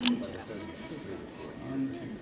On to-